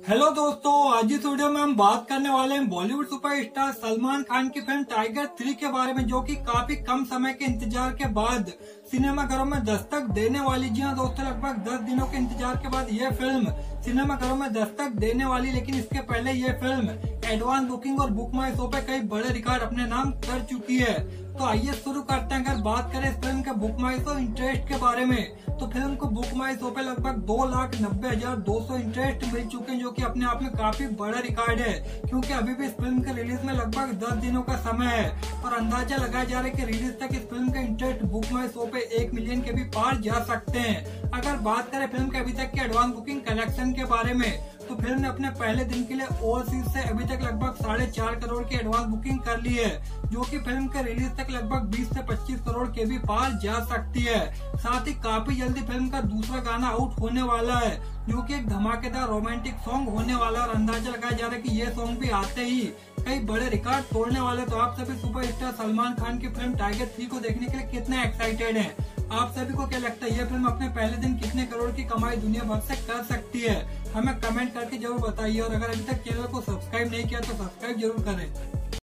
Hello दोस्तों, आज इस वीडियो में हम बात करने वाले हैं बॉलीवुड सुपरस्टार सलमान खान की फ़िल्म टाइगर थ्री के बारे में, जो कि काफ़ी कम समय के इंतज़ार के बाद सिनेमाघरों में दस्तक देने वाली। जी हाँ दोस्तों, लगभग 10 दिनों के इंतज़ार के बाद ये फ़िल्म सिनेमाघरों में दस्तक देने वाली, लेकिन इसके पहले ये फ़िल्म एडवांस बुकिंग और बुक माई शो पे कई बड़े रिकॉर्ड अपने नाम कर चुकी है। तो आइए शुरू करते हैं। अगर बात करें इस फ़िल्म के बुक माई शो इंटरेस्ट के बारे में तो फ़िल्म को बुक माई शो पे लगभग दो लाख नब्बे हज़ार दो सौ इंटरेस्ट मिल चुके हैं, जो कि अपने आप में काफ़ी बड़ा रिकॉर्ड है, क्योंकि अभी भी इस फ़िल्म के रिलीज़ में लगभग दस दिनों का समय है। और अंदाज़ा लगाया जा रहा है की रिलीज़ तक इस फ़िल्म का इंटरेस्ट बुक माई शो पे एक मिलियन के भी पार जा सकते हैं। अगर बात करें फ़िल्म के अभी तक के एडवांस बुकिंग कलेक्शन के बारे में फ़िल्म ने अपने पहले दिन के लिए ओवरसीज से अभी तक लगभग साढ़े चार करोड़ की एडवांस बुकिंग कर ली है, जो कि फ़िल्म के रिलीज़ तक लगभग 20 से 25 करोड़ के भी पार जा सकती है। साथ ही काफ़ी जल्दी फ़िल्म का दूसरा गाना आउट होने वाला है, जो कि एक धमाकेदार रोमांटिक सॉन्ग होने वाला और अंदाज़ा लगाया जा रहा है कि ये सॉन्ग भी आते ही कई बड़े रिकॉर्ड तोड़ने वाले तो आप सभी सुपरस्टार सलमान खान की फ़िल्म टाइगर थ्री को देखने के लिए कितने एक्साइटेड हैं? आप सभी को क्या लगता है, ये फ़िल्म अपने पहले दिन कितने करोड़ की कमाई दुनिया भर से कर सकती है? हमें कमेंट करके ज़रूर बताइए और अगर अभी तक चैनल को सब्सक्राइब नहीं किया तो सब्सक्राइब ज़रूर करें।